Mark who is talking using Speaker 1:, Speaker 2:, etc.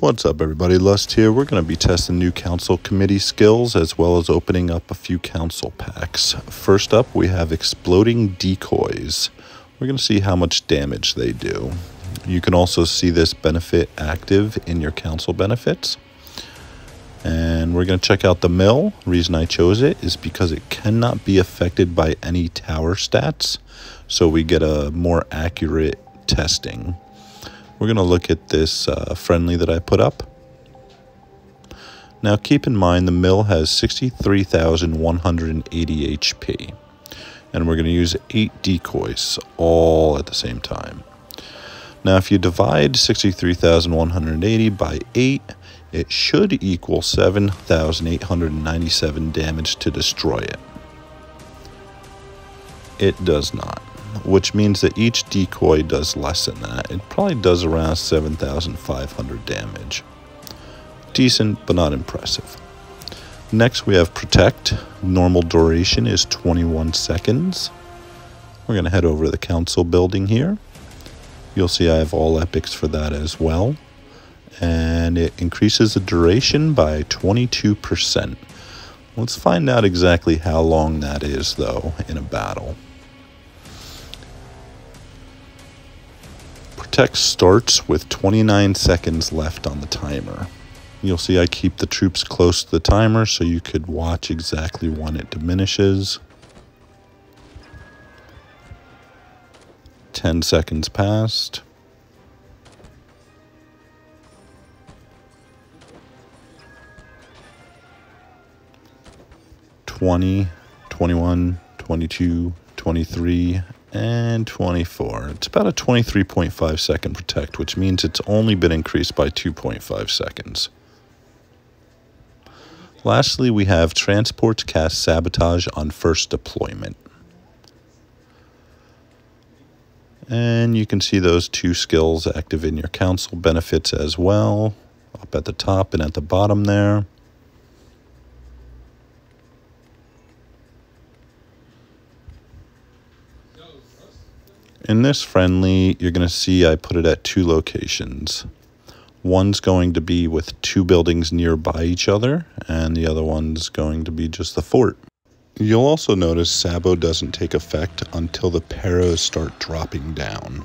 Speaker 1: What's up, everybody? Lust here. We're going to be testing new council committee skills as well as opening up a few council packs. First up, we have exploding decoys. We're going to see how much damage they do. You can also see this benefit active in your council benefits. And we're going to check out the mill. reason I chose it is because it cannot be affected by any tower stats. So we get a more accurate testing. We're going to look at this uh, friendly that I put up. Now keep in mind the mill has 63,180 HP. And we're going to use 8 decoys all at the same time. Now if you divide 63,180 by 8, it should equal 7,897 damage to destroy it. It does not which means that each decoy does less than that. It probably does around 7,500 damage. Decent, but not impressive. Next, we have Protect. Normal duration is 21 seconds. We're going to head over to the council building here. You'll see I have all epics for that as well. And it increases the duration by 22%. Let's find out exactly how long that is, though, in a battle. Protect starts with 29 seconds left on the timer. You'll see I keep the troops close to the timer so you could watch exactly when it diminishes. 10 seconds passed. Twenty, twenty-one, twenty-two, twenty-three, and 24. It's about a 23.5 second protect, which means it's only been increased by 2.5 seconds. Lastly, we have transports cast sabotage on first deployment. And you can see those two skills active in your council benefits as well, up at the top and at the bottom there. In this friendly, you're going to see I put it at two locations. One's going to be with two buildings nearby each other, and the other one's going to be just the fort. You'll also notice Sabo doesn't take effect until the Paros start dropping down.